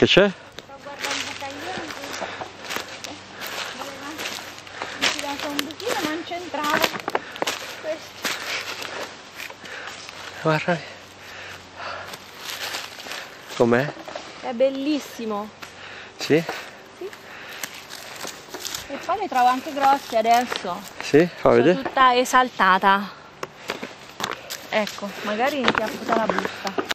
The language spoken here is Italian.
Che c'è? Sto guardando un buchino ma non c'entrava. Questo. Guarda. Com'è? È bellissimo. Sì? E poi ne trovo anche grossi adesso. Sì? Fa Sono vedere? tutta esaltata. Ecco, magari ti apputa la busta.